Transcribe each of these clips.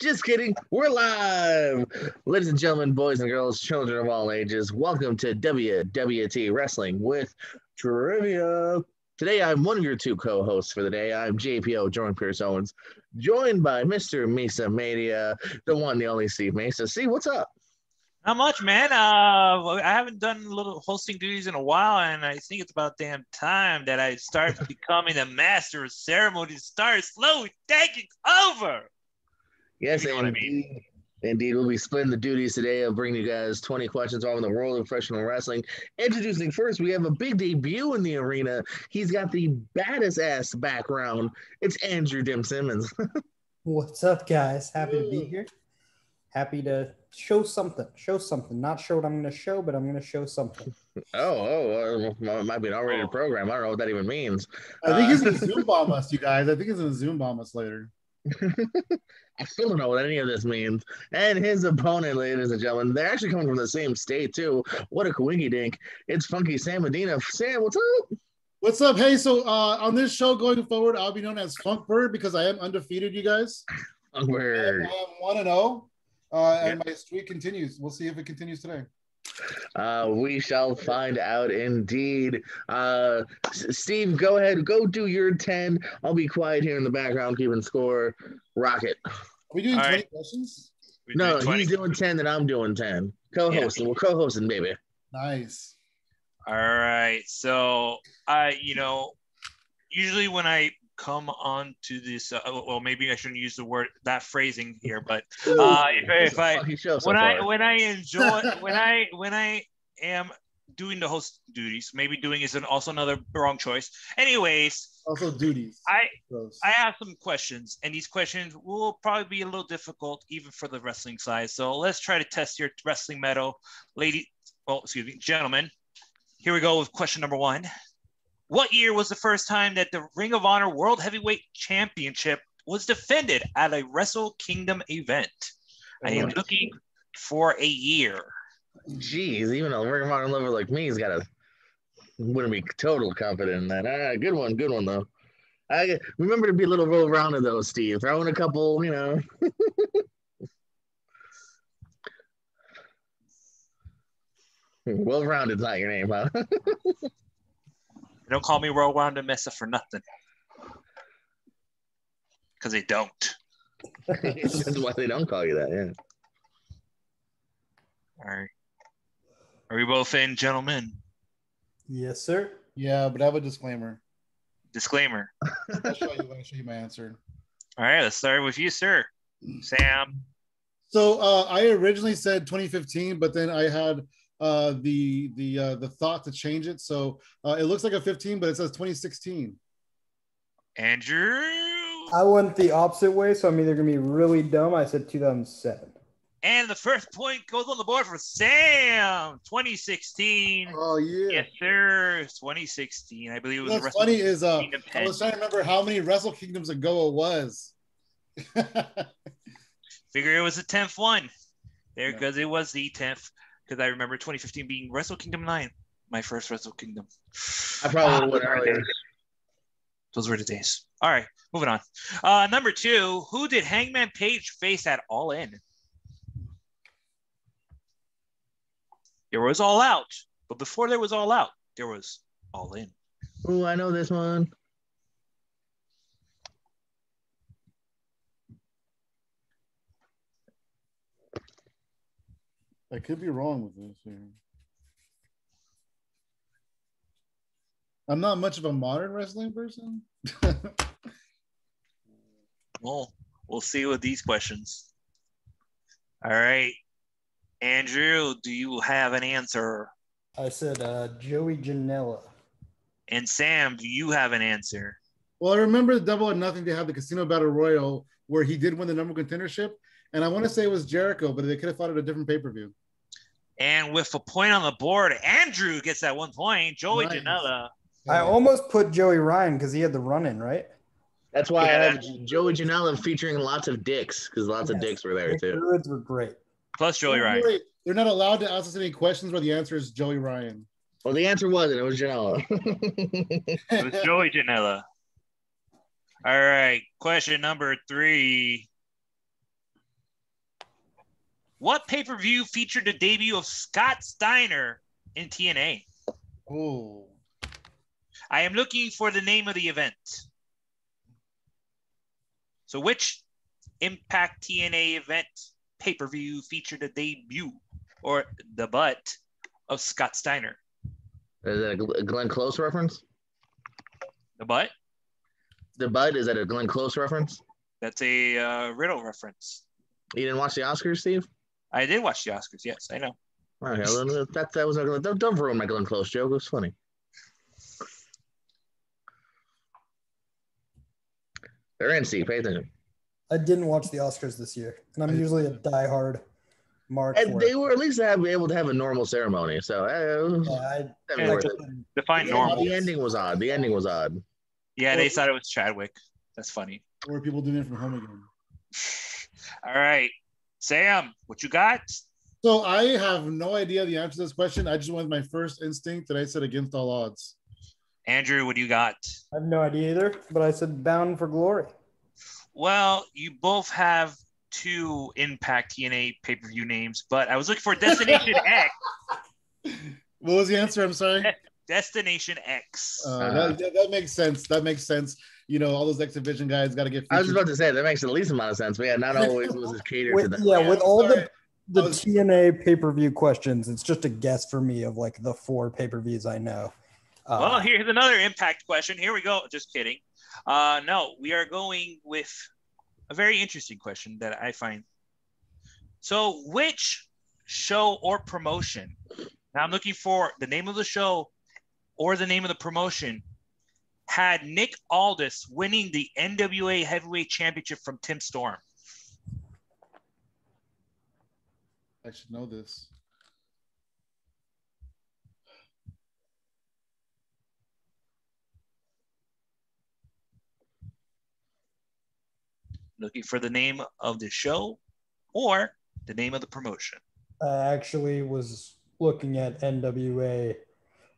Just kidding. We're live. Ladies and gentlemen, boys and girls, children of all ages, welcome to WWT Wrestling with Trivia. Today, I'm one of your two co hosts for the day. I'm JPO, Jordan Pierce Owens, joined by Mr. Mesa Mania, the one, the only Steve Mesa. See, what's up? Not much, man. Uh, I haven't done little hosting duties in a while, and I think it's about damn time that I start becoming a master of ceremonies. Start slowly taking over. Yes, You know what I indeed. Indeed, we'll be splitting the duties today of bringing you guys 20 questions all in the world of professional wrestling. Introducing first, we have a big debut in the arena. He's got the baddest ass background. It's Andrew Dim Simmons. What's up, guys? Happy to be here. Happy to show something. Show something. Not sure what I'm going to show, but I'm going to show something. oh, oh, uh, it might be an R-rated Oh. program. I don't know what that even means. I think Uh, he's gonna Zoom bomb us, you guys. I think he's gonna Zoom bomb us later. I still don't know what any of this means. And his opponent, ladies and gentlemen, they're actually coming from the same state too. What a coinky dink! It's Funky Sam Medina. Sam, what's up? What's up? Hey, so uh, on this show going forward, I'll be known as Funk Bird because I am undefeated, you guys. We're I am one and zero, uh, and my streak continues. We'll see if it continues today. Uh, we shall find out indeed. Uh, Steve, go ahead. Go do your 10. I'll be quiet here in the background, keeping score. Rocket. Are we doing All twenty right. questions? We're No, doing 20. he's doing 10, then I'm doing 10. Co hosting. We're co hosting, baby. Nice. All right. So I, you know, usually when I come on to this, uh, well, maybe I shouldn't use the word that phrasing here, but uh, if, if I so when I when I enjoy when I when I am doing the host duties, maybe doing is an, also another wrong choice. Anyways, Also duties. I Gross. I have some questions, and these questions will probably be a little difficult, even for the wrestling side. So let's try to test your wrestling metal, lady. Well, excuse me, gentlemen. Here we go with question number one. What year was the first time that the Ring of Honor World Heavyweight Championship was defended at a Wrestle Kingdom event? I am looking for a year. Geez, even a Ring of Honor lover like me has got to wouldn't be total confident in that. Ah, good one, good one though. I remember to be a little roll rounded though, Steve. Throw in a couple, you know. well rounded's not your name, huh? Don't call me Roll Round and Mesa for nothing. Because they don't. That's why they don't call you that, yeah. All right. Are we both in, gentlemen? Yes, sir. Yeah, but I have a disclaimer. Disclaimer. I'll show you. I'll show you my answer. All right, let's start with you, sir. Sam. So uh, I originally said 2015, but then I had uh, the the uh, the thought to change it. So uh, it looks like a 15, but it says 2016. Andrew. I went the opposite way, so I'm either going to be really dumb. I said 2007. And the first point goes on the board for Sam. 2016. Oh yeah. Yes, sir. 2016. I believe it was a What's Wrestle funny is uh, I was trying to remember how many Wrestle Kingdoms ago it was. Figure it was the 10th one. There, Yeah. because it was the 10th. Because I remember 2015 being Wrestle Kingdom 9. My first Wrestle Kingdom. I probably Ah, would earlier. Those were the days. All right, moving on. Uh, number two, who did Hangman Page face at All In? There was All Out, but before there was All Out, there was All In. Oh, I know this one. I could be wrong with this here. I'm not much of a modern wrestling person. Well, we'll see with these questions. All right, Andrew, do you have an answer? I said uh, Joey Janela. And Sam, do you have an answer? well, I remember the Double or Nothing. to have the Casino Battle Royal where he did win the number one contendership, and I want to say it was Jericho, but they could have fought at a different pay per view. And with a point on the board, Andrew gets that one point. Joey Nice. Janela. I almost put Joey Ryan because he had the run in, right? That's why I have Joey Janela featuring lots of dicks because lots of dicks were there The too. Druids were great. Plus Joey Ryan. Wait, They're not allowed to ask us any questions where the answer is Joey Ryan. Well, the answer wasn't. It was Janela. It was Joey Janela. All right. Question number three. What pay per view featured the debut of Scott Steiner in TNA? Oh, I am looking for the name of the event. So, which Impact TNA event pay per view featured the debut or the butt of Scott Steiner? Is that a Glenn Close reference? The butt? The Bud, is that a Glenn Close reference? That's a uh, Riddle reference. You didn't watch the Oscars, Steve? I did watch the Oscars. Yes, I know. Okay, well, that, that was a, don't, don't ruin my Glenn Close joke. It was funny. They're in, Steve. Pay attention. I didn't watch the Oscars this year, and I'm usually a diehard Mark. And they it. were at least have, able to have a normal ceremony. So uh, Yeah, I, definitely Yeah, worth. Define The, normal. the ending was odd. The ending was odd. Yeah, they thought it was Chadwick. That's funny. or people doing it from home again. All right. Sam, what you got? So I have no idea the answer to this question. I just went with my first instinct that I said against all odds. Andrew, what do you got? I have no idea either, but I said Bound for Glory. Well, you both have two Impact TNA pay per view names, but I was looking for Destination X. What was the answer? I'm sorry. Destination X. Uh, that, that, that makes sense. That makes sense. You know, all those exhibition guys got to get. I was about to say that makes the least amount of sense, but yeah, not always was it catered to With, them. yeah, with all sorry. the the I was- TNA pay per view questions, it's just a guess for me of like the four pay per views I know. Uh, well, here's another Impact question. Here we go. Just kidding. Uh, no, we are going with a very interesting question that I find. So, which show or promotion? Now, I'm looking for the name of the show or the name of the promotion. Had Nick Aldis winning the NWA Heavyweight Championship from Tim Storm? I should know this. Looking for the name of the show or the name of the promotion. I actually was looking at NWA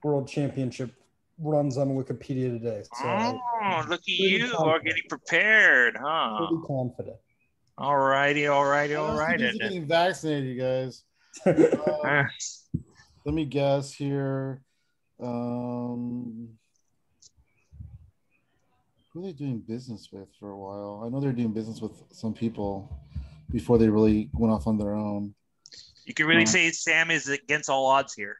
World Championship runs on Wikipedia today, so Oh, look at Pretty you are getting prepared, huh? pretty confident. All righty, all righty, all I'm getting vaccinated, you guys. Uh, Let me guess here. Um, who are they doing business with for a while? I know they're doing business with some people before they really went off on their own. you can really Uh, say Sam is against all odds here.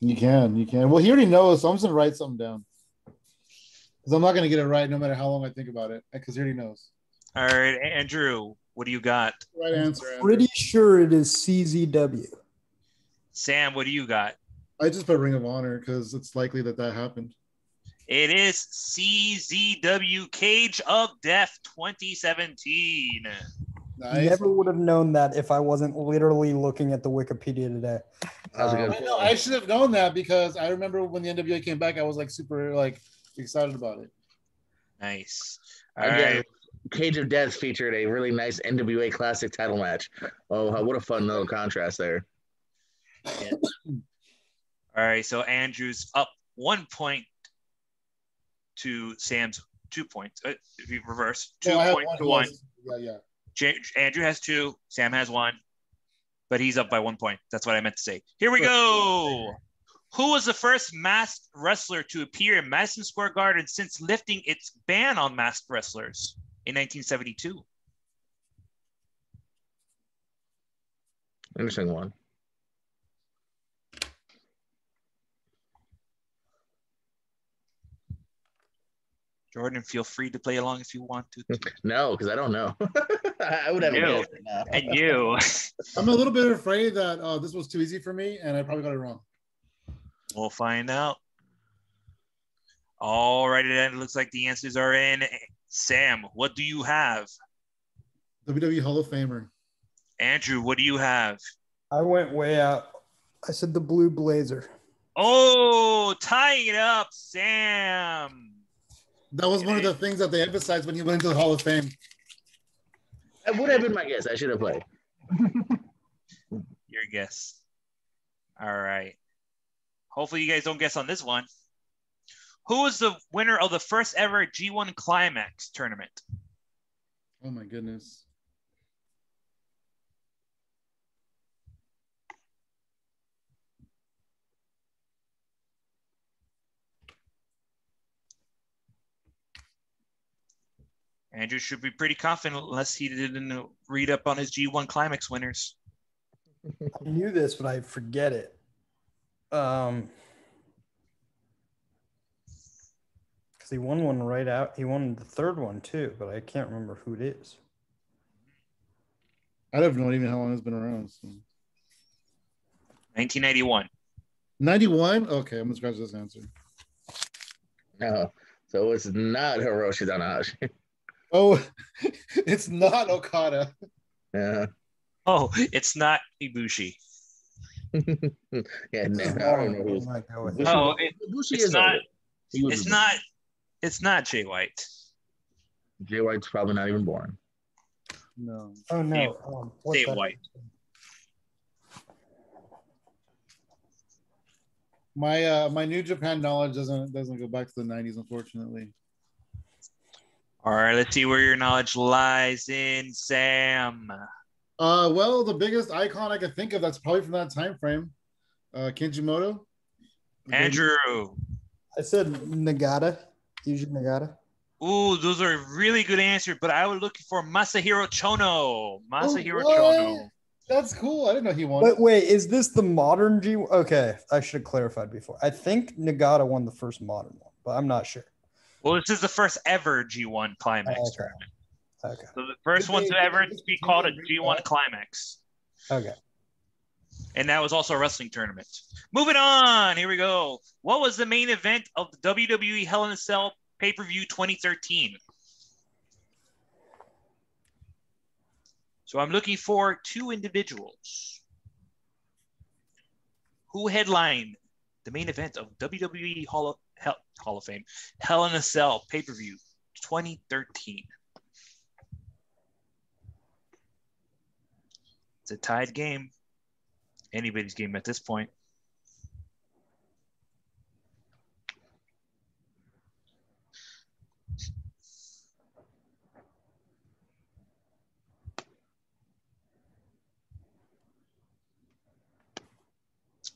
You can, you can. Well, he already knows, so I'm just gonna write something down because I'm not gonna get it right no matter how long I think about it because he already knows. All right, Andrew, what do you got? Right answer. Andrew. Pretty sure it is CZW. Sam, what do you got? I just put Ring of Honor because it's likely that that happened. It is CZW Cage of Death 2017. Nice. Never would have known that if I wasn't literally looking at the Wikipedia today. That was a good I know. I should have known that because I remember when the NWA came back, I was like super like excited about it. Nice. All Again, right. Cage of Death featured a really nice NWA Classic title match. Oh, what a fun little contrast there. All right. So Andrew's up one point to Sam's two points. Uh, if you reverse, two No, I have points to who one. else? Yeah, yeah. J- Andrew has two. Sam has one, but he's up by one point. That's what I meant to say. Here we go. Who was the first masked wrestler to appear in Madison Square Garden since lifting its ban on masked wrestlers in 1972? Interesting one. Jordan, feel free to play along if you want to. No, because I don't know. I would have a No. guess. And you. I'm a little bit afraid that uh, this was too easy for me, and I probably got it wrong. We'll find out. All righty then. It looks like the answers are in. Sam, what do you have? WWE Hall of Famer. Andrew, what do you have? I went way out. I said the Blue Blazer. Oh, tying it up, Sam. That was one of the things that they emphasized when he went into the Hall of Fame. That would have been my guess. I should have played. Your guess. All right. Hopefully, you guys don't guess on this one. Who was the winner of the first ever G1 Climax tournament? Oh my goodness. Andrew should be pretty confident unless he didn't read up on his G1 Climax winners. I knew this, but I forget it. Um, because he won one right out. He won the third one too, but I can't remember who it is. I don't know even how long it's been around. So. 1991. 91? Okay, I'm gonna scratch this answer. No. So it's not Hiroshi Tanahashi. Oh, it's not Okada. yeah. Oh, it's not Ibushi. yeah, no, I don't know who's. might go with Ibushi- it. Oh, it- Ibushi it's is not- older. He It's not. It's not Jay White. Jay White's probably not even born. No. Oh no, Dave- um, Dave? White. My uh my New Japan knowledge doesn't doesn't go back to the 90s, unfortunately. All right, let's see where your knowledge lies in Sam. Uh well, the biggest icon I could think of that's probably from that time frame. Uh Keiji Muto. Andrew. I said Nagata. Yuji Nagata. Ooh, those are really good answers, but I was looking for Masahiro Chono. Masahiro Oh. Chono. That's cool. I didn't know he won. But wait, is this the modern G? Okay, I should have clarified before. I think Nagata won the first modern one, but I'm not sure. Well, this is the first ever G1 Climax okay. tournament. Okay. So the first Did one they- to ever they- be called a they bring G1 back- Climax. Okay. And that was also a wrestling tournament. Moving on, here we go. What was the main event of the WWE Hell in a Cell pay per view 2013? So I'm looking for two individuals who headlined the main event of WWE Hall of, Hell, Hall of Fame Hell in a Cell pay per view 2013. It's a tied game. Anybody's game at this point.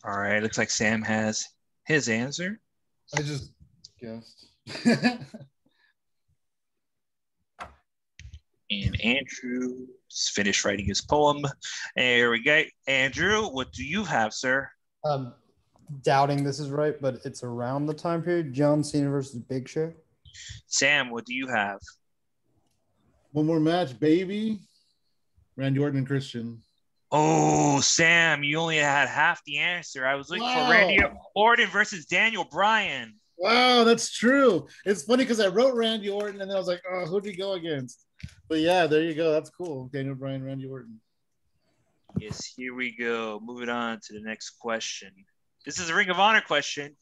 All right, looks like Sam has his answer. I just guessed. And Andrew's finished writing his poem. There we go. Andrew, what do you have, sir? Um, doubting this is right, but it's around the time period. John Cena versus Big Show. Sam, what do you have? One more match, baby. Randy Orton and Christian. Oh, Sam, you only had half the answer. I was looking Wow. for Randy Orton versus Daniel Bryan. Wow, that's true. It's funny because I wrote Randy Orton and then I was like, oh, who'd he go against? But yeah, there you go. That's cool. Daniel Bryan, Randy Orton. Yes, here we go. Moving on to the next question. This is a Ring of Honor question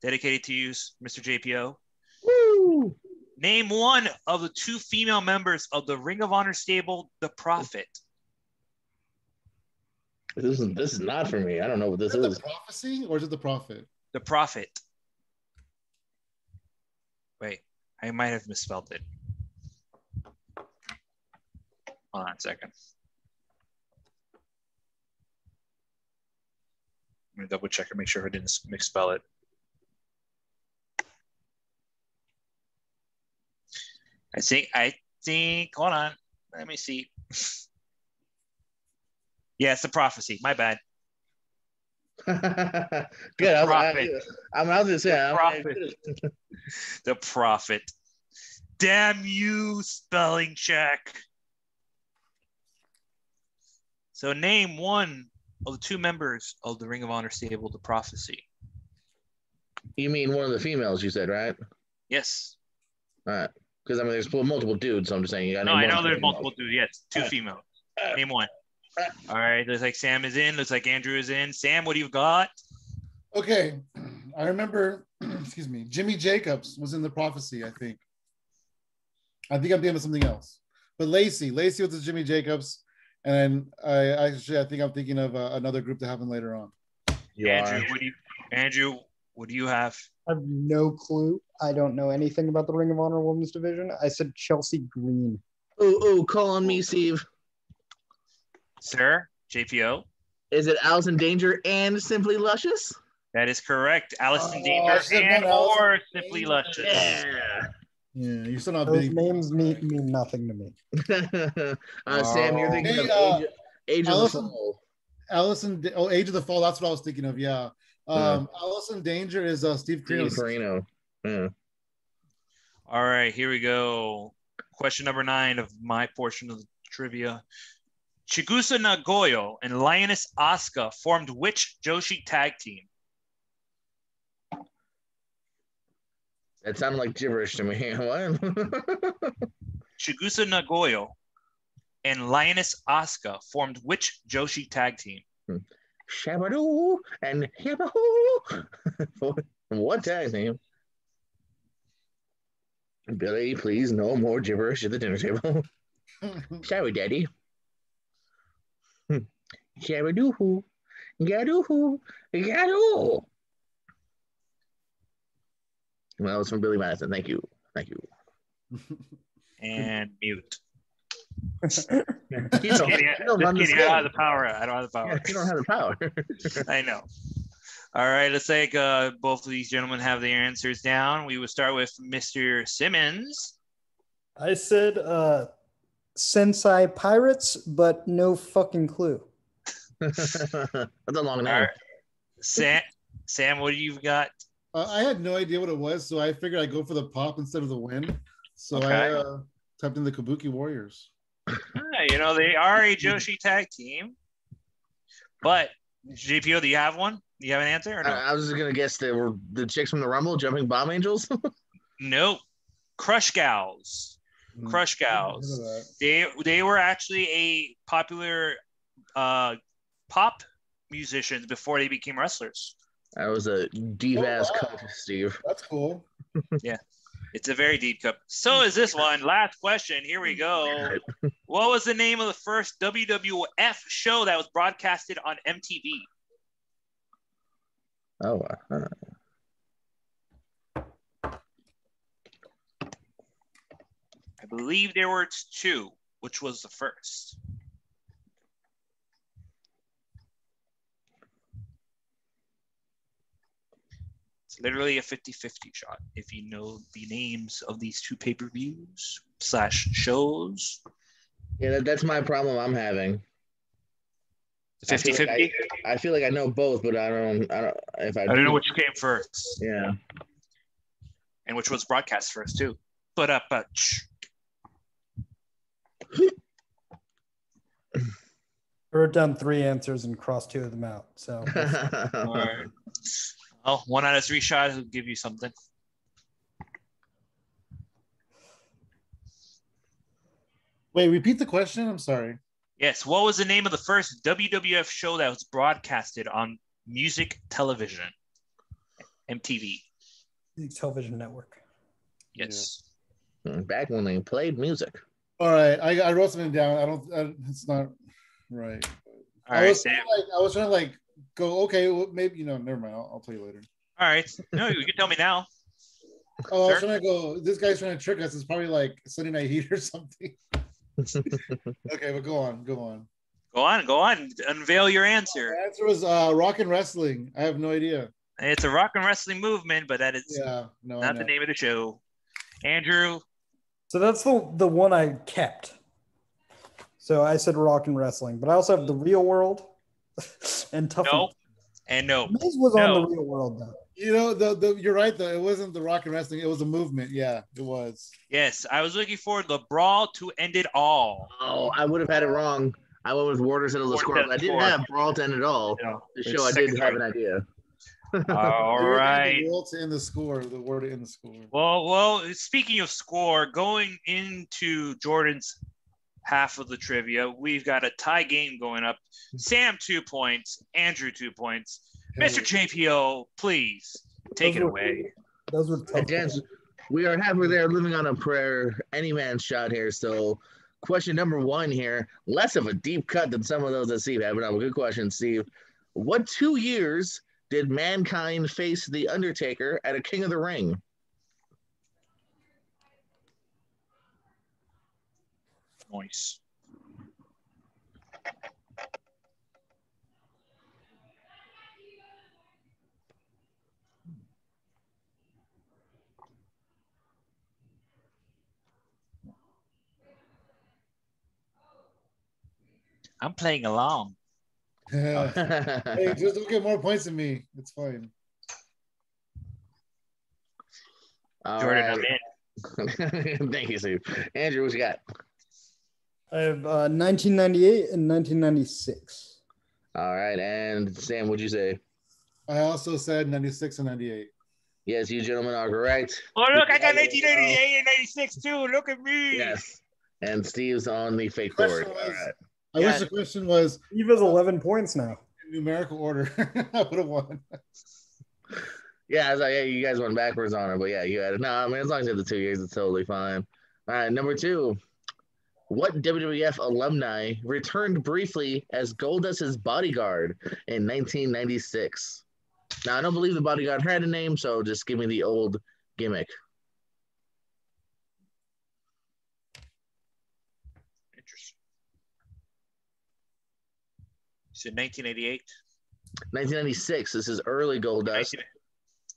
dedicated to you, Mr. JPO. Woo! Name one of the two female members of the Ring of Honor stable, The Prophet. This is this is not for me. I don't know what this Is it is. the prophecy or is it the prophet? The Prophet. Wait, I might have misspelled it. Hold on a second. I'm gonna double check and make sure I didn't misspell it. I think I think hold on. Let me see. yeah, it's the prophecy. My bad. Good. I, I, Prophet. I, mean, I was just saying. The prophet. the prophet. Damn you, spelling check. So name one of the two members of the Ring of Honor stable, the prophecy. You mean one of the females? You said right? Yes. All right. Because I mean, there's multiple dudes. So I'm just saying. You got No, I know there's multiple dudes. Yes, two Alright. female. Alright. Name one. Alright. Looks like Sam is in. Looks like Andrew is in. Sam, what do you got? Okay. I remember, excuse me, Jimmy Jacobs was in the prophecy, I think. I think I'm thinking of something else. But Lacey, Lacey was the Jimmy Jacobs. And I actually, I think I'm thinking of uh, another group that happened later on. You Andrew, are. what do you Andrew, what do you have? I have no clue. I don't know anything about the Ring of Honor Women's Division. I said Chelsea Green. Oh, oh, call on me, Steve. Sir, JPO. Is it Allison Danger and Simply Luscious? That is correct. Allison Oh, Danger should've and done Allison or Danger. Simply Luscious. Yeah. Yeah, you're still not Those beating. names mean, mean nothing to me. uh, Sam, you're thinking Hey, of uh, Age, Age of the Allison- Soul. Allison. Oh, Age of the Fall. That's what I was thinking of. Yeah. Um, Allison Danger is uh, Steve Steve Carell. Corino. Yeah. All right, here we go. Question number nine of my portion of the trivia. Chigusa Nagayo and Lioness Asuka formed which Joshi tag team? That sounded like gibberish to me. what? Chigusa Nagayo and Lioness Asuka formed which Joshi tag team? Hmm. Shabadoo and Yabahoo. what tag name? Billy, please, no more gibberish at the dinner table. Sorry, Daddy. Shabadoo, Gadoo, Gadoo. Well, that was from Billy Madison. Thank you. Thank you. And mute. You Just don't, kidding. don't Just run this kidding. I don't have the power. I don't have the Yeah, power. you don't have the power. I know. All right, let's take uh, both of these gentlemen have their answers down. We will start with Mr. Simmons. I said uh Sensei Pirates, but no fucking clue. That's a long All name. right. Sam, Sam, what do you got? Uh, I had no idea what it was, so I figured I'd go for the pop instead of the win. So I uh, typed in the Kabuki Warriors. Ah, you know, they are a Joshi tag team. But JPO, do you have one? Do you have an answer or no? I, I was just gonna guess they were the chicks from the Rumble, jumping bomb angels. nope. Crush Gals. Hmm. Crush Gals. They they were actually a popular uh, pop musicians before they became wrestlers. that was a deep Oh, ass wow. cut, Steve. That's cool. Yeah. It's a very deep cup. So is this one. Last question. Here we go. What was the name of the first WWF show that was broadcasted on MTV? Oh, uh, I believe there were two. Which was the first? It's literally a 50-50 shot if you know the names of these two pay-per-views slash shows. yeah, that, that's my problem. I'm having. I feel 50-50? like I feel like I know both, but I don't. I don't. If I, I don't know which came first Yeah. and which was broadcast first too. But up, uh, ch- I wrote down three answers and crossed two of them out. So all right. Oh, one out of three shots will give you something. Wait, repeat the question. I'm sorry. Yes. What was the name of the first WWF show that was broadcasted on music television? MTV. television network. Yes. Hmm, Back when they played music. All right, I, I wrote something down. I don't. I, it's not right. All I right, was Sam. like, I was trying to like go. Okay, well, maybe you know. Never mind. I'll, I'll tell you later. All right. No, you can tell me now. Oh, I was Sure. trying to go. This guy's trying to trick us. It's probably like Sunday Night Heat or something. okay, but go on. Go on. Go on, go on. Unveil your The answer. answer was uh, rock and wrestling. I have no idea. It's a rock and wrestling movement, but that is Yeah, no. Not the name of the show. Andrew, So that's the the one I kept. So I said rock and wrestling, but I also have the real world and tough. no, and no. Miz was No. on the real world though. You know, the, the you're right though. It wasn't the rock and wrestling. It was a movement. Yeah, it was. Yes, I was looking for the brawl to end it all. Oh, I would have had it wrong. I went with Warder settle the Warder score. but I didn't have Brawl to end it all. The show I did have an idea. All right. You were getting right. The word to end the score. The word to end the score. Well, well. Speaking of score, going into Jordan's half of the trivia, we've got a tie game going up. Sam two points, Andrew two points. Mr. JPO, please take it Those were- away. Those were tough. And gents, we are halfway there, living on a prayer, any man's shot here. So, question number one here, less of a deep cut than some of those that Steve had, but no, good question, Steve. What two years did mankind face the Undertaker at a King of the Ring? voice. I'm playing along. Hey, just don't get more points than me. It's fine. All Jordan, right. I'm in. Thank you, Sue. Andrew, what you got? I have uh, 1998 and 1996. All right, and Sam, what'd you say? I also said 96 and 98. Yes, you gentlemen are correct. Oh, look, I got 1988 and 96 too. Look at me. Yes. And Steve's on the fake board. Was- right. I Yeah. wish the question was Steve has 11 points now. in numerical order. I would have won. Yeah, I was like, yeah, you guys went backwards on it, but yeah, you had it. No, I mean, as long as you have the two years, it's totally fine. All right, number two. What WWF alumni returned briefly as Goldust's bodyguard in 1996? Now, I don't believe the bodyguard had a name, so just give me the old gimmick. Interesting. Said 1988. 1996. This is early Goldust.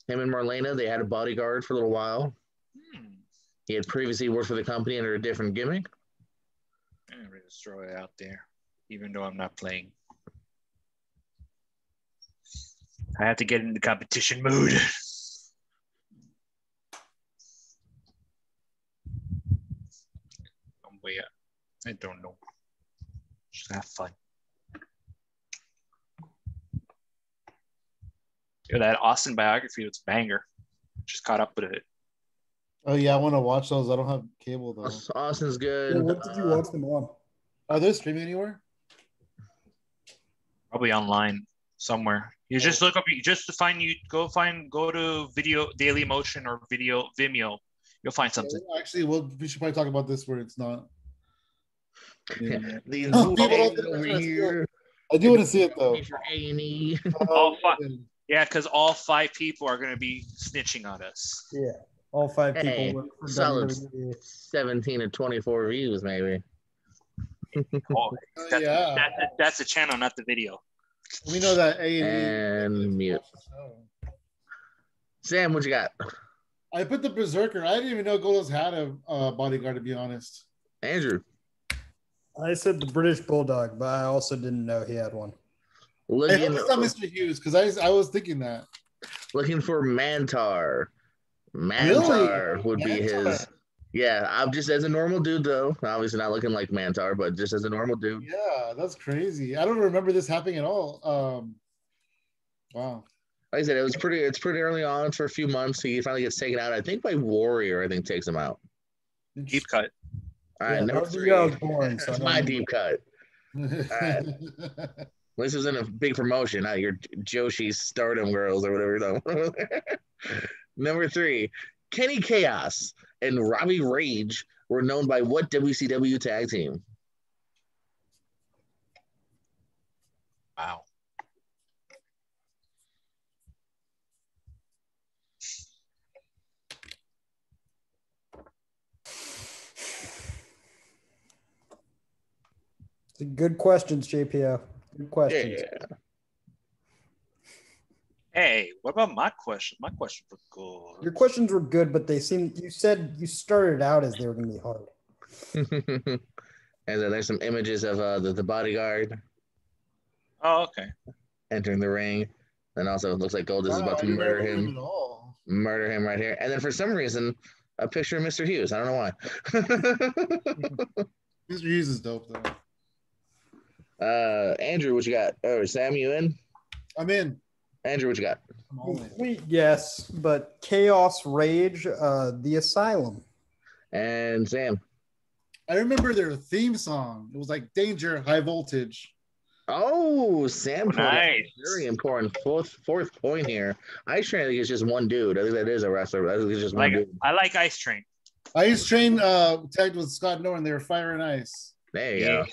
Him and Marlena, they had a bodyguard for a little while. Hmm. He had previously worked for the company under a different gimmick. I'm gonna just throw it out there, even though I'm not playing. I have to get into competition mood. Oh, but yeah, I don't know. Just have fun. Yeah, that Austin biography was a banger. Just caught up with it. Oh yeah, I want to watch those. I don't have cable though. Austin's good. Yeah, what did you Uh, watch them on? Are those streaming anywhere? probably online somewhere. You just look up, you just to find you go find go to video Daily Motion or video Vimeo. You'll find something. Actually, we'll, we should probably talk about this where it's not. Yeah. These No, people don't over here. I do want to see it though. For A&E. Oh, fuck. Yeah, because all five people are gonna be snitching on us. Yeah, all five people Hey, work for solid. 17 to 24 views, maybe. Oh, Oh, that's, yeah, that- that's the channel, not the video. we know that A And mute. Sam, what you got? I put the Berserker. I didn't even know Goldust had a uh, bodyguard, to be honest. Andrew, I said the British Bulldog, but I also didn't know he had one. I looking, hope it's not Mr. Hughes because I, I was thinking that. looking for Mantaur. Mantaur would be his. Mantaur. Yeah, I'm just as a normal dude, though. Obviously, not looking like Mantaur, but just as a normal dude. Yeah, that's crazy. I don't remember this happening at all. Um, wow. Like I said, it was pretty. It's pretty early on for a few months. He finally gets taken out. I think by Warrior. I think takes him out. Deep cut. All right, Yeah, number three. year I was born, so That's my know. deep cut. This isn't a big promotion, not your Joshi Stardom Girls or whatever. No. Number three, Kenny Chaos and Robbie Rage were known by what WCW tag team? Wow. Good questions, JPO. Good questions. Yeah. Hey, what about my question? My question was good. Your questions were good, but they seemed you said you started out as they were gonna be hard. and then there's some images of uh, the, the bodyguard Oh, okay. entering the ring. And also, it looks like Gold is Wow, about to murder him. Murder him right here. And then for some reason, a picture of Mr. Hughes. I don't know why. Mr. Hughes is dope though. uh, Andrew, what you got? Oh, Sam, you in? I'm in. Andrew, what you got? I'm all in. Complete yes, but Chaos Rage, uh, the Asylum. And Sam. I remember their theme song. It was like Danger, High Voltage. Oh, Sam pulled Nice. very important fourth fourth point here. Ice Train, I think it's just one dude. I think that is a wrestler. I think it's just one Like dude. I like Ice Train. Ice Train uh, tagged with Scott Norton. They were Fire and Ice. There you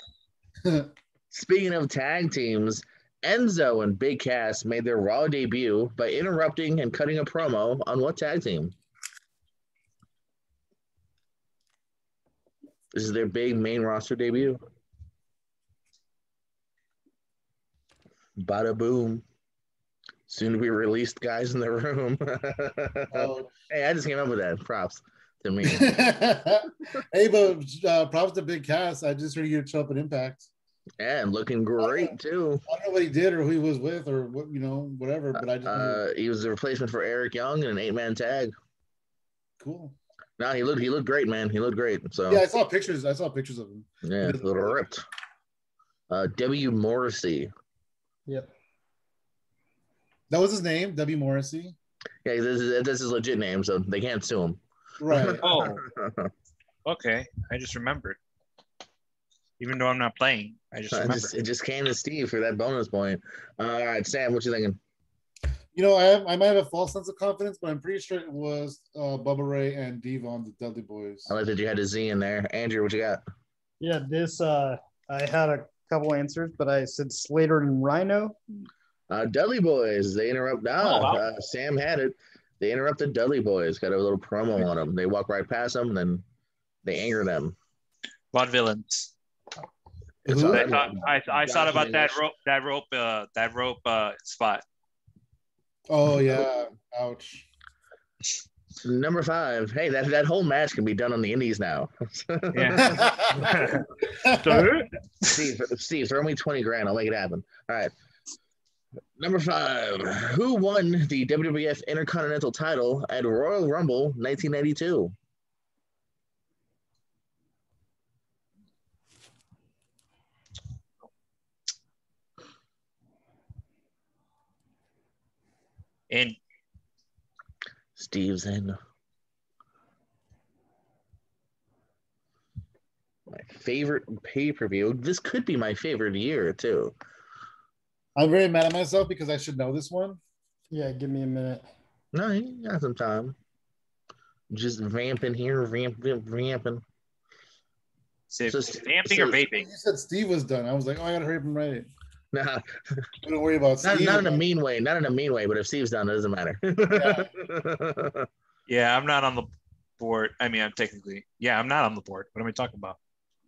go. Speaking of tag teams, Enzo and Big Cass made their Raw debut by interrupting and cutting a promo on what tag team? This is their big main roster debut. Bada boom. Soon to be released guys in the room. Oh. hey, I just came up with that. Props to me. hey, but uh, props to Big Cass. I just heard you show up at Impact. And looking great too. I don't know what he did or who he was with or what you know whatever, but I just knew- Uh, he was the replacement for Eric Young in an eight-man tag. cool. No, he looked he looked great, man. He looked great. So Yeah, I saw pictures. I saw pictures of him. yeah, a little ripped. Uh, W. Morrissey. Yep. That was his name, W. Morrissey. Yeah, this is this is legit name, so they can't sue him. Right. Oh, okay. I just remembered. Even though I'm not playing, I just I just, it just came to Steve for that bonus point. all right, Sam, what you thinking? You know, I have, I might have a false sense of confidence, but I'm pretty sure it was uh, Bubba Ray and Devon, the Dudley Boys. I like that you had a Z in there. Andrew, what you got? Yeah, this uh I had a couple answers, but I said Slater and Rhino. Uh, Dudley Boys. They interrupt. No, Oh, wow. uh, Sam had it. They interrupted Dudley Boys. Got a little promo on them. They walk right past them, and then they anger them. Vaudevillains. It's Who? I thought I, I thought about that rope that rope uh that rope uh spot. Oh yeah. Ouch. Number five. Hey, that that whole match can be done on the Indies now. Yeah. Steve, Steve, throw me twenty grand. I'll make it happen. All right. Number five. Who won the WWF Intercontinental Title at Royal Rumble 1992? And Steve's in. My favorite pay per view. This could be my favorite year too. I'm very mad at myself because I should know this one. Yeah, give me a minute. No, you got some time. Just vamping here, vamping, vamping. say So- vamping or so- vaping. You said Steve was done. I was like, oh, I gotta hurry up and write it. Nah, Don't worry about not, Steve. not in a mean way. Not in a mean way. But if Steve's done, it doesn't matter. Yeah, I'm not on the board. I mean, I'm technically yeah, I'm not on the board. What am I talking about?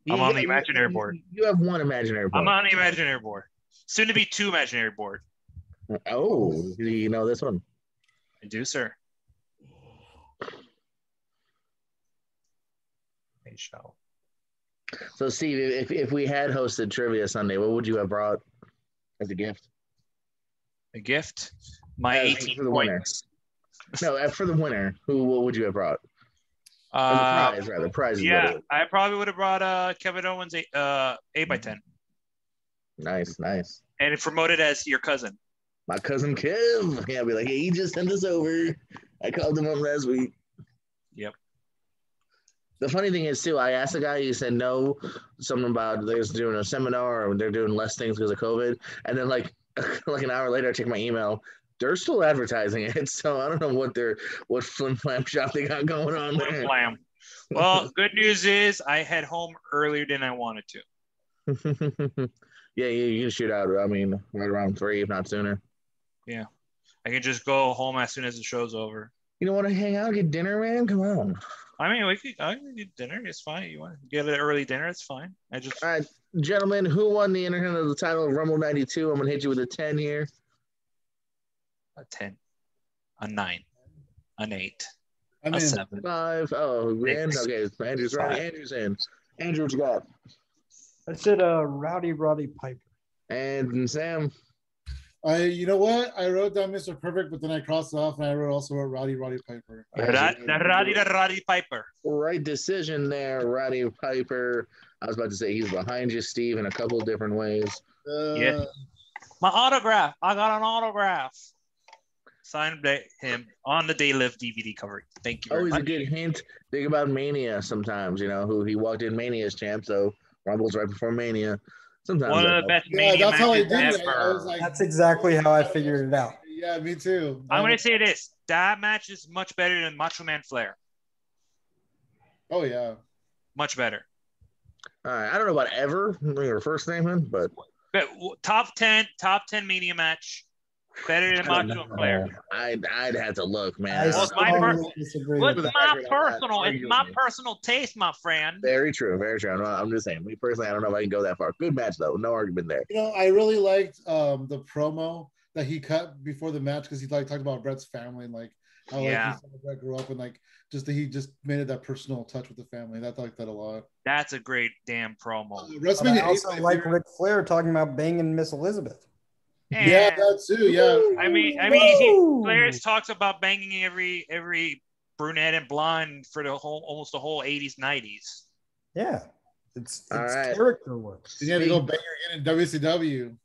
I'm on the imaginary you- board. You have one imaginary board. I'm on the imaginary board. Soon to be two imaginary board. Oh, you know this one. I do, sir. I shall. So, Steve, if, if we had hosted Trivia Sunday, what would you have brought as a gift? A gift. My Uh, 18 for the winner. points. No, uh, for the winner, who what would you have brought? Uh, prize, rather. Prize yeah. I probably would have brought uh Kevin Owens eight, uh eight by ten, Nice, nice. and it promoted as your cousin. My cousin Kev. Yeah, be like, hey, he just sent us over. I called him up last week. The funny thing is, too, I asked the guy, he said no, something about they're doing a seminar or they're doing less things because of COVID. And then, like, like an hour later, I check my email. They're still advertising it. So I don't know what they're, what flim flam shop they got going on Flim there. flam. Well, good news is I head home earlier than I wanted to. yeah, you, you can shoot out, I mean, right around three, if not sooner. Yeah, I can just go home as soon as the show's over. You don't want to hang out, get dinner, man? Come on. I mean, we could I can get dinner. It's fine. You want to get an early dinner? It's fine. I just All right, gentlemen, who won the Intercontinental title of Rumble 92? I'm going to hit you with a 10 here. a ten, a nine, an eight, I'm a in. seven. Five. Oh, man. Six. Okay, Andrew's right. Five. Andrew's in. Andrew, what you got? I said uh Rowdy Roddy Piper. And Sam. I, you know what? I wrote down Mr. Perfect, but then I crossed it off and I wrote also wrote Roddy Roddy Piper. Ra- the Roddy the Roddy Piper. Right decision there, Roddy Piper. I was about to say he's behind you, Steve, in a couple different ways. Uh, Yeah. My autograph. I got an autograph. Signed by him on the Day Live DVD cover. Thank you very Always a good hint. Think about Mania sometimes, you know, who he walked in Mania as champ, so Rumble's right before Mania. Sometimes One of the helps. best Yeah, Mania that's how I matches did it. I was like, That's exactly how I figured it out. yeah, me too. I'm gonna say this: that match is much better than Macho Man Flair. Oh yeah. Much better. All right. I don't know about ever, your first name, in, but But top ten, top ten Mania match, better than I don't Macho and. Flair. I'd, I'd have to look, I man. Well, it's my strongly disagree What's with my record, I'm not personal? It's my with personal taste, my friend. Very true, very true. I'm, not- I'm just saying, me personally, I don't know if I can go that far. Good match though, no argument there. You know, I really liked um the promo that he cut before the match because he like talked about Bret's family and like How, like, Yeah. he saw Bret grow up and like just that he just made it that personal touch with the family. I like that a lot. That's a great damn Uh, promo. But WrestleMania I also like my Ric Flair talking about banging Miss Elizabeth. Favorite- yeah, And- that too. Yeah, I mean, I mean, he, Woo! Talks about banging every every brunette and blonde for the whole almost the whole 80s, 90s. Yeah, it's, it's All right. character work. you had to go Speak- bang again in WCW.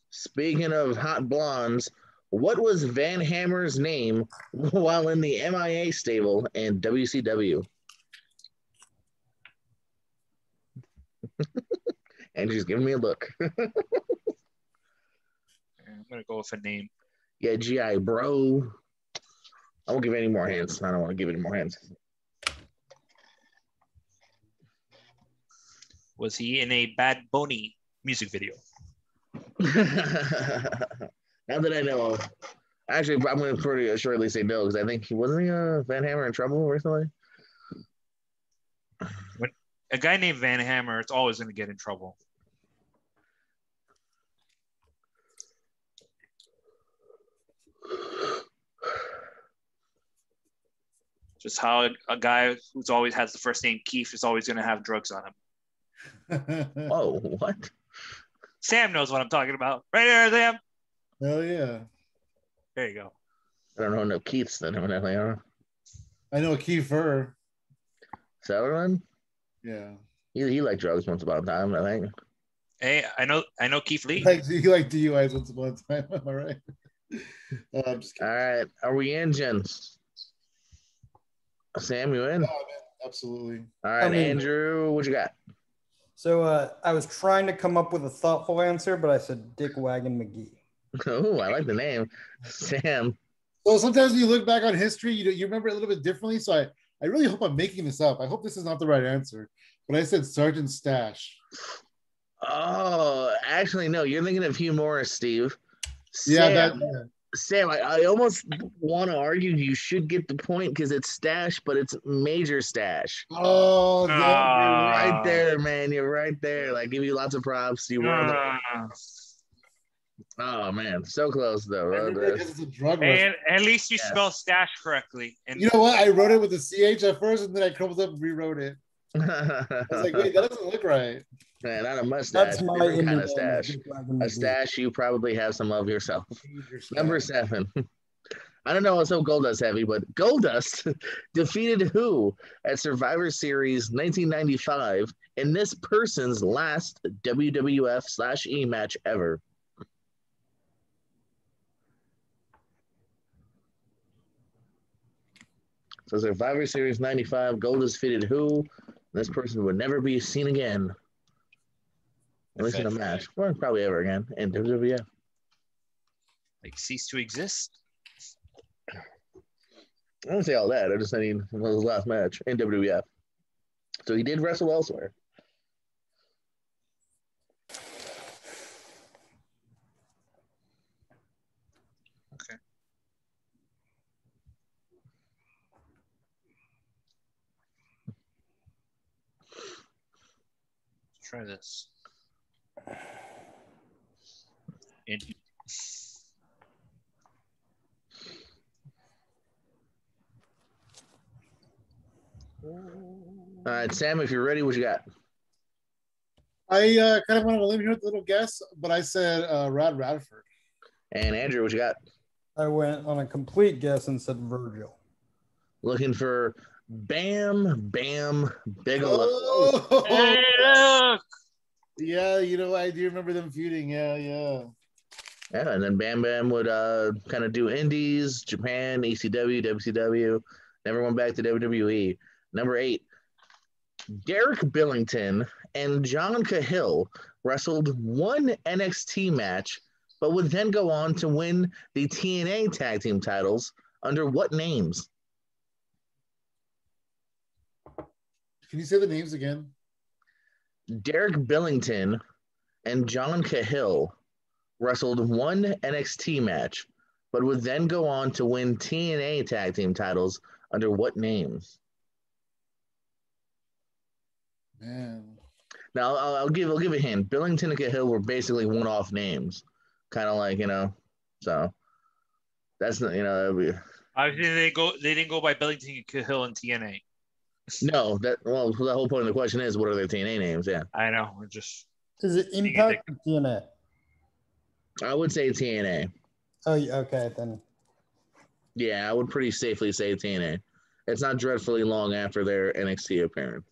Speaking of hot blondes, what was Van Hammer's name while in the MIA stable and WCW? Andrew's giving me a look. Gonna go with a name. Yeah, GI bro. I won't give any more hints. I don't want to give any more hints. Was he in a Bad Bunny music video? now that I know of, actually, I'm going to pretty assuredly say no because I think he wasn't he uh, Van Hammer in trouble recently. A guy named Van Hammer, it's always gonna get in trouble. Just how a, a guy who's always has the first name Keith is always gonna have drugs on him. Oh, what? Sam knows what I'm talking about. Right there, Sam. Hell yeah. There you go. I don't know no Keiths then evidently. Huh? I know Kiefer. Sutherland? Yeah. He, he liked drugs once upon a time, I think. Hey, I know, I know Keith Lee. Like you like DUIs once upon a time. Am I right? Uh, I'm just All kidding. right. Are we in, gents? Sam, you in? Yeah, man, absolutely. All right, I mean- Andrew, what you got? So uh, I was trying to come up with a thoughtful answer, but I said Dick Wagon McGee. Oh, I like the name. Sam. Well, sometimes when you look back on history, you you remember it a little bit differently. So I, I really hope I'm making this up. I hope this is not the right answer. But I said Sergeant Stash. Oh, actually, no. You're thinking of Hugh Morris, Steve. Yeah, Sam, that, yeah. Sam, I, I almost want to argue you should get the point because it's stash, but it's major stash. Oh, yeah. You're right Ah. there, man. You're right there. Like, give you lots of props. You were. Uh, oh man, so close though. I Uh, it's a drug and at least you Yeah. spell stash correctly. And You know what? I wrote it with a CH at first, and then I crumbled up and rewrote it. I was like, wait, that doesn't look right. man, not a mustache. That's my kind of stash. A stash you probably have some of yourself. Number seven. I don't know what's so Goldust heavy, but Goldust defeated who at Survivor Series 1995 in this person's last WWF slash E match ever. So Survivor Series 95, Goldust defeated who? This mm-hmm. person would never be seen again. At least in a match. Or probably ever again in WWF. like cease to exist. I don't say all that. I just said he was his last match in WWF. So he did wrestle elsewhere. Try this. And All right, Sam, if you're ready, what you got? I uh, kind of went on a limb here with a little guess, but I said uh, Rod Radford. And Andrew, what you got? I went on a complete guess and said Virgil. Looking for Bam Bam Bigelow. Oh, Hey, look! yeah, you know, I do remember them feuding. Yeah, yeah. Yeah, and then Bam Bam would uh, kind of do Indies, Japan, ECW, WCW. Never went back to WWE. Number eight, Derek Billington and John Cahill wrestled one NXT match, but would then go on to win the TNA tag team titles under what names? Can you say the names again? Derek Billington and John Cahill wrestled one NXT match, but would then go on to win TNA tag team titles under what names? Man. Now I'll, I'll give I'll give a hint. Billington and Cahill were basically one-off names, kind of like you know. So that's not you know that'd be Obviously, they go. They didn't go by Billington and Cahill and TNA. No, that well, the whole point of the question is, what are their TNA names? Yeah, I know. We're just Is it Impact or TNA? I would say TNA. Oh, okay then. Yeah, I would pretty safely say TNA. It's not dreadfully long after their NXT appearance.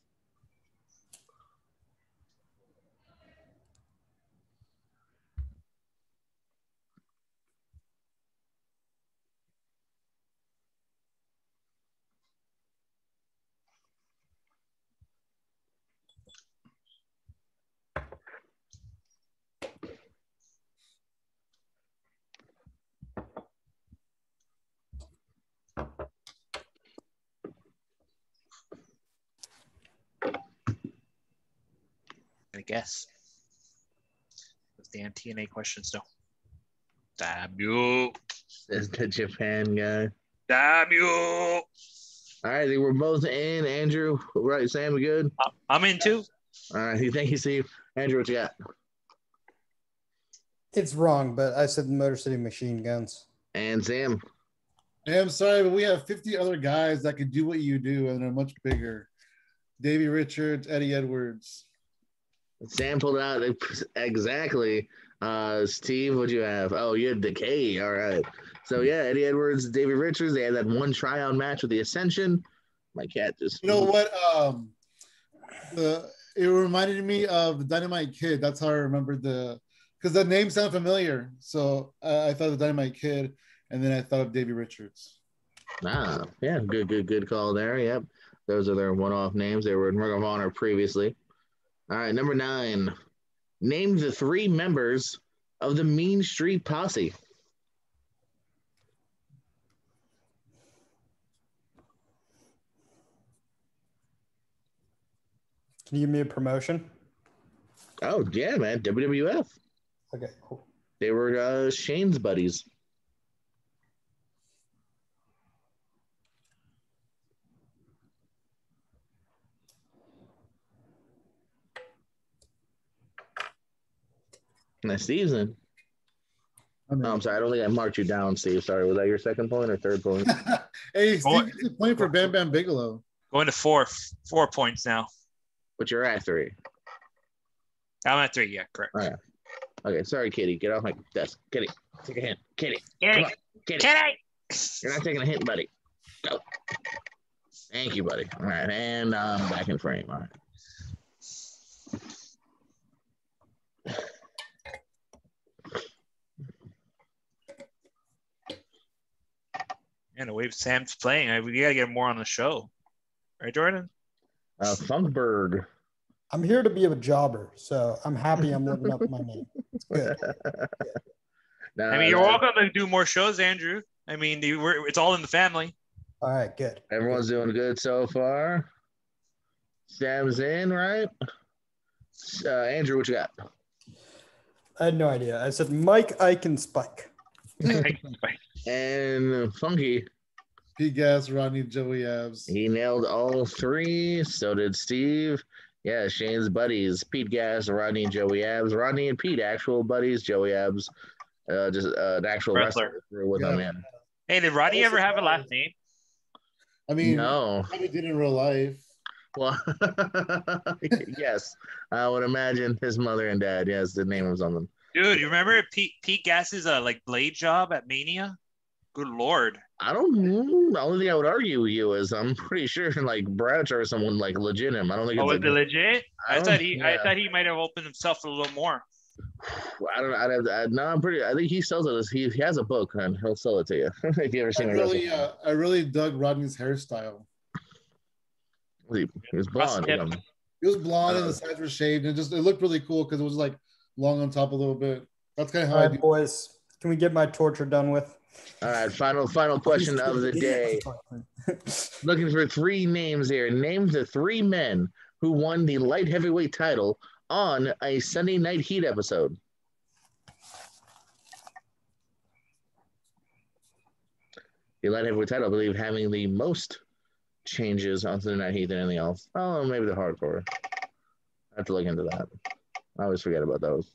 I guess. Those damn TNA questions, though. Damn you! Says the Japan guy. Damn you! All right, they were both in. Andrew, right? Sam, we good? I- I'm in too. All right, thank you, Steve. Andrew, what you got? It's wrong, but I said Motor City Machine Guns. And Sam. Hey, I'm sorry, but we have 50 other guys that could do what you do and they're much bigger. Davey Richards, Eddie Edwards. Sam pulled it out exactly. Uh, Steve, what'd you have? Oh, you had Decay. All right. So yeah, Eddie Edwards, David Richards. They had that one tryout match with the Ascension. My cat just. You know what? Um, the it reminded me of the Dynamite Kid. That's how I remembered the because the name sounded familiar. So uh, I thought of Dynamite Kid, and then I thought of Davey Richards. Ah, yeah, good, good, good call there. Yep, those are their one-off names. They were in Ring of Honor previously. All right, number nine. Name the three members of the Mean Street Posse. Can you give me a promotion? Oh yeah, man, WWF. Okay, cool. They were uh, Shane's buddies. Nice season. I mean, Oh, I'm sorry. I don't think I marked you down, Steve. Sorry. Was that your second point or third point? hey, Steve gets a point for Bam Bam Bigelow. Going to four. Four points now. but you're at three. I'm at three. Yeah, correct. All right. Okay. Sorry, Kitty. Get off my desk. Kitty, take a hint. Kitty, Kitty, Kitty. Kitty. You're not taking a hint, buddy. Go. Thank you, buddy. All right. And I'm um, back in frame. All right. And the way Sam's playing, I, we gotta get more on the show, right, Jordan? Uh, Funkberg. I'm here to be a jobber, so I'm happy I'm living up my name. It's good. Nah, I mean, you're nah, welcome to do more shows, Andrew. I mean, you- we're, it's all in the family. All right, good. Everyone's doing good so far. Sam's in, right? Uh, Andrew, what you got? I had no idea. I said Mike, Ike, and Spike. And Funky, Pete Gas, Ronnie, Joey Abs. he nailed all three. So did Steve. Yeah, Shane's buddies, Pete Gas, Rodney, and Joey Abs. Rodney and Pete, actual buddies. Joey Abs, uh, just uh, an actual Wrestler. wrestler with Yeah. him. Yeah. hey, did Roddy ever have a last name? I mean, No. probably did in real life. Well, yes, I would imagine his mother and dad. Yes, the name was on them. Dude, you remember Pete Pete Gas's uh, like blade job at Mania? Good lord. I don't. The only thing I would argue with you is I'm pretty sure like Bradshaw or someone like legit him. I don't think Oh, it's was like, it legit? I I, thought he I thought he might have opened himself a little more. I don't. Know. I'd have to, I, no, I'm pretty. I think he sells it. He, he has a book and he'll sell it to you if you ever I seen it. really, uh, I really dug Rodney's hairstyle. he, he was blonde. Rusty- you know. It was blonde and Uh, the sides were shaved, and it just it looked really cool because it was like long on top a little bit. That's kind of how All I do. boys, can we get my torture done with? All right, final final question of the day. Looking for three names here. Name the three men who won the light heavyweight title on a Sunday Night Heat episode. The light heavyweight title, I believe, having the most changes on Sunday Night Heat than anything else. Oh, maybe the hardcore. I have to look into that. I always forget about those.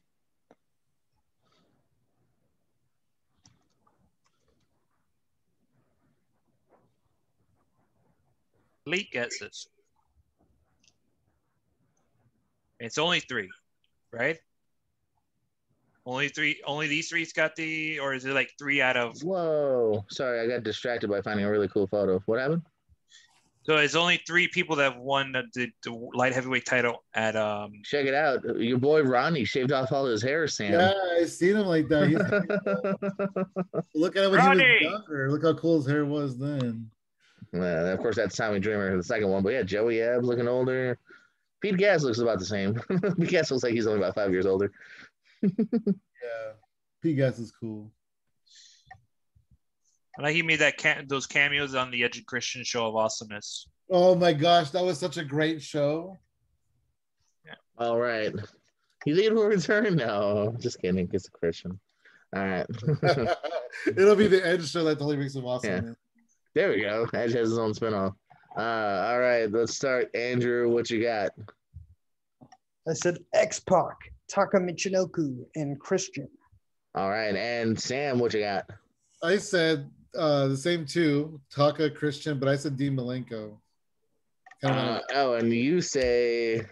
Late it. It's only three, right? Only three. Only these three's got the, or is it like three out of? Whoa. Sorry, I got distracted by finding a really cool photo. What happened? So it's only three people that have won the, the, the light heavyweight title at um. Check it out. Your boy Ronnie shaved off all his hair, Sam. Yeah, I seen him like that. He's, look at him when Ronnie! he was younger. Look how cool his hair was then. Yeah, of course, that's Tommy Dreamer, the second one. But yeah, Joey Abs looking older. Pete Gas looks about the same. Pete Gas looks like he's only about five years older. Yeah, Pete Gas is cool. I like he made that ca- those cameos on the Edge of Christian show of awesomeness. Oh my gosh, that was such a great show. Yeah. All right. You think it will return? No, just kidding. It's a Christian. All right. It'll be the Edge show that totally makes him awesome. There we go. Edge has his own spinoff. Uh, all right, let's start. Andrew, what you got? I said X Pac, Taka Michinoku, and Christian. All right, and Sam, what you got? I said uh, the same two, Taka Christian, but I said Dean Malenko. Uh, oh, and you say,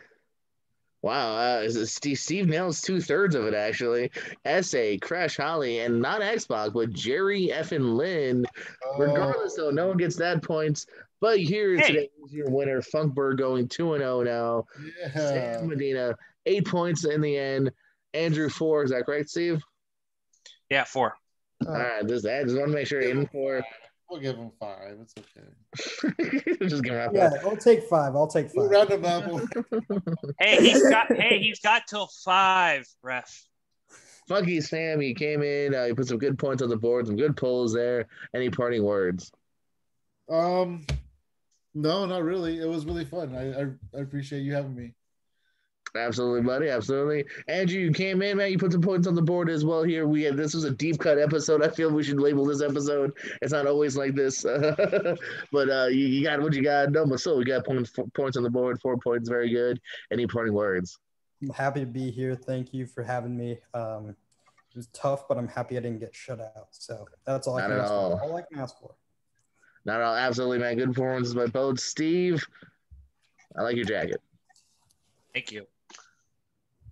wow, uh, Steve, Steve nails two thirds of it actually. Essa, Crash Holly, and not Xbox, but Jerry effing Lynn. Regardless, though, no one gets that points. But here Hey. today is your winner, Funkberg, going 2 and 0 now. yeah. Sam Medina, eight points in the end. Andrew, four. Is that correct, Steve? Yeah, four. All right, just, I just want to make sure in four. We'll give him five. It's okay. just give him yeah, I'll take five. I'll take five. round him up. Hey, he's got. hey, he's got till five, ref. Funky Sam, he came in. Uh, he put some good points on the board, some good pulls there. Any parting words? Um, no, not really. It was really fun. I, I, I appreciate you having me. Absolutely, buddy. Absolutely. Andrew, you came in, man. You put some points on the board as well here. We had this was a deep cut episode. I feel we should label this episode. It's not always like this, but uh, you, you got what you got. No, but still, we got points points on the board. Four points, very good. Any parting words? I'm happy to be here. Thank you for having me. Um, it was tough, but I'm happy I didn't get shut out. So that's all I Not can ask all. for. All I can ask for. Not all. Absolutely, man. Good performances by both. Steve, I like your jacket. Thank you.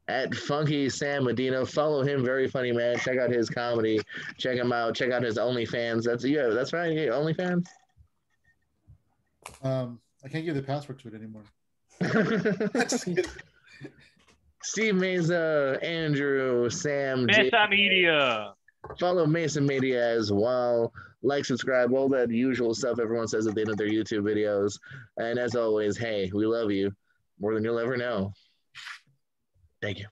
At Funky Sam Medina. Follow him, very funny man. Check out his comedy. Check him out. Check out his OnlyFans. That's yeah, that's right. Yeah, OnlyFans. Um, I can't give the password to it anymore. Just kidding. Steve Mesa, Andrew, Sam, Jay. Mesa Media. follow Mason Media as well. Like, subscribe, all that usual stuff everyone says at the end of their YouTube videos. And as always, hey, we love you more than you'll ever know. Thank you.